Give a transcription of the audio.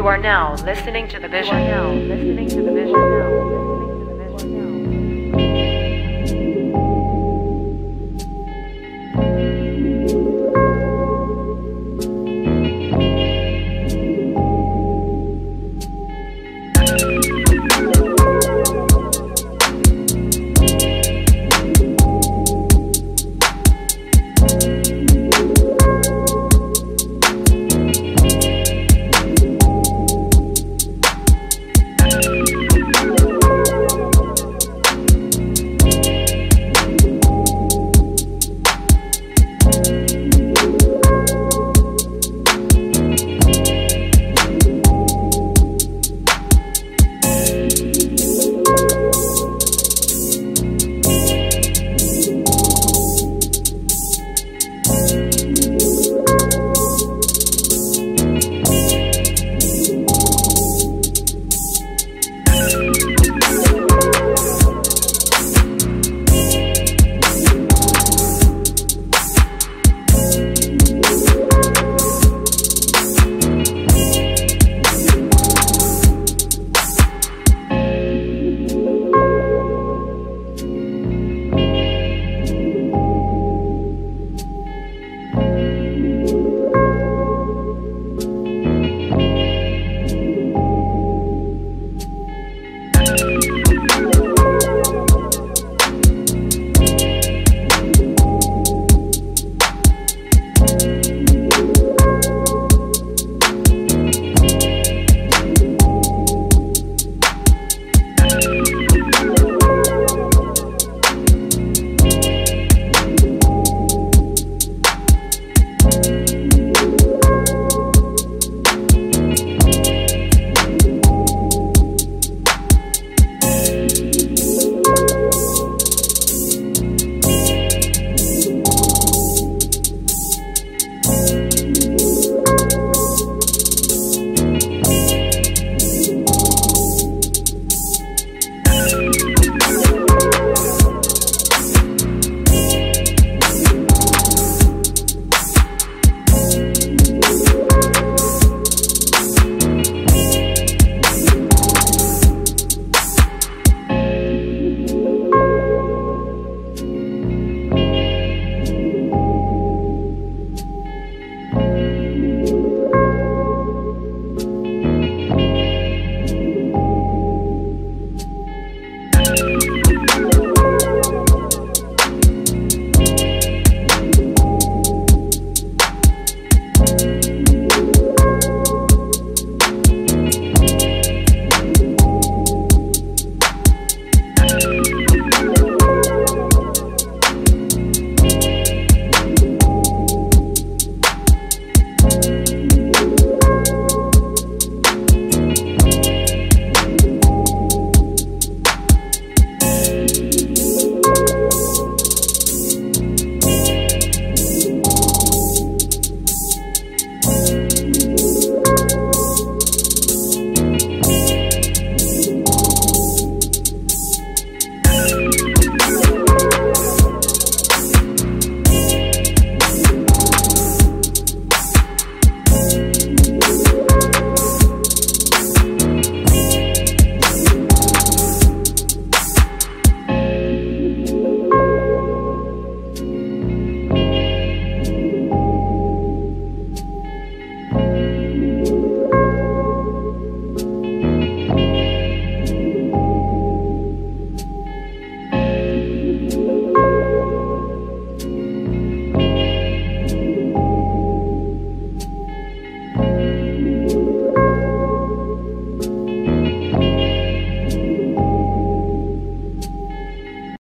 You are now listening to the vision.